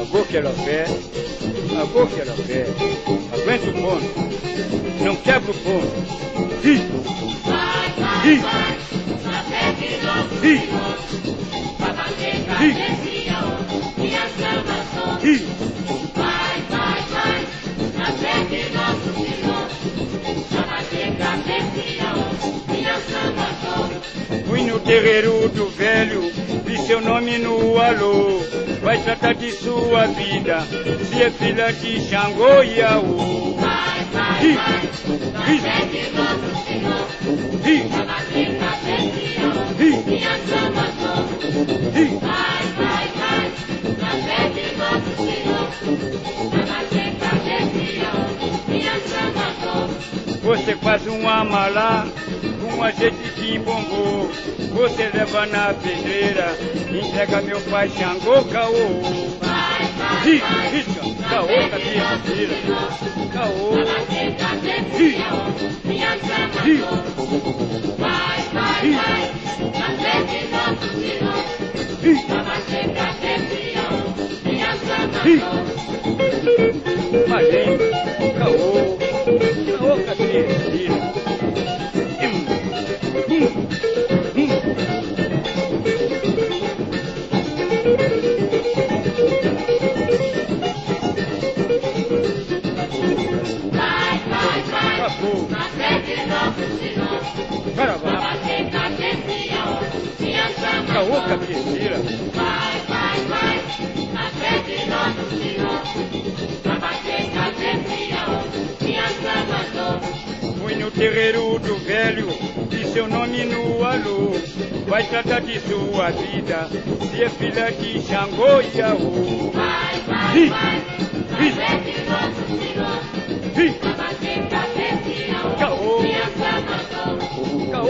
Agô que ela quer, agô que ela quer. Aguenta o ponto, não quebra o ponto. Ri, Vai, vai, ri, vai, na fé de nosso ri, Senhor. Pra bater Ri. cabecinha, minha samba som. ri. Vai, vai, vai, na fé de nosso Senhor. Bater cabecinha, minha samba. Fui no terreiro do velho, vi seu nome no alô. Vai tratar de sua vida, se é filha de Xangô e Iaú. Vai, vai, Ri, vai, fé de nosso Senhor. Pra bater cabecinha, ri, minha ri. Vai, vai, vai, na fé de nosso Senhor. Som. Você faz um amalá com azeite de bombô. Você leva na pedreira, entrega meu pai Xangô Caô. Vai, vai, Ri, vai, risca, caô, cabeça, tira. Caô, bater cabecinha, minha som. cabeça, Vai, vai, vai, na fé de nosso Senhor. Pra bater cabecinha, minha samba som. Fui no terreiro do velho, vi seu nome no alô. Vai tratar de sua vida, se é filha de Xangô e Iaú. Vai, vai, vai,